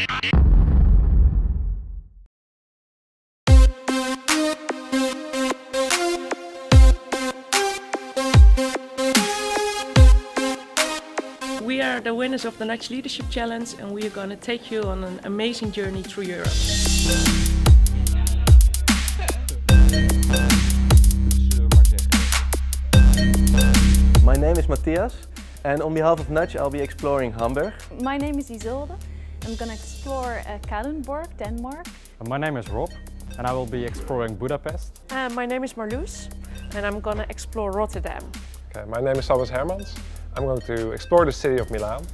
We are the winners of the Nudge Leadership Challenge and we are going to take you on an amazing journey through Europe. My name is Matthias and on behalf of Nudge I'll be exploring Hamburg. My name is Isolde. I'm gonna explore uh, Kalundborg, Denmark. My name is Rob and I will be exploring Budapest. Uh, my name is Marloes and I'm going to explore Rotterdam. Okay, my name is Thomas Hermans. I'm going to explore the city of Milan,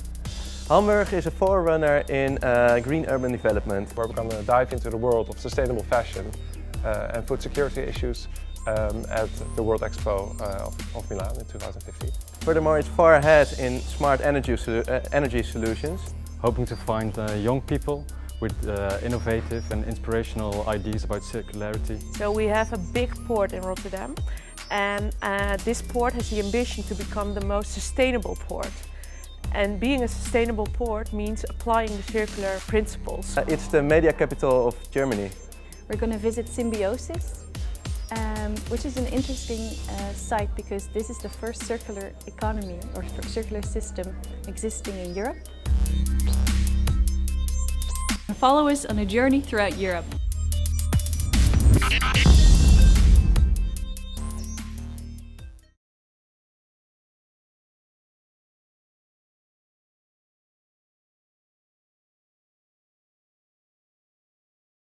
Hamburg is a forerunner in uh, green urban development. where we're going to dive into the world of sustainable fashion uh, and food security issues um, at the World Expo uh, of, of Milan in 2015. Furthermore, it's far ahead in smart energy, solu- uh, energy solutions. Hoping to find uh, young people with uh, innovative and inspirational ideas about circularity. So we have a big port in Rotterdam and uh, this port has the ambition to become the most sustainable port. And being a sustainable port means applying the circular principles. Uh, it's the media capital of Germany. We're gonna visit Symbiosis, um, which is an interesting uh, site because this is the first circular economy or circular system existing in Europe. Follow us on a journey throughout Europe.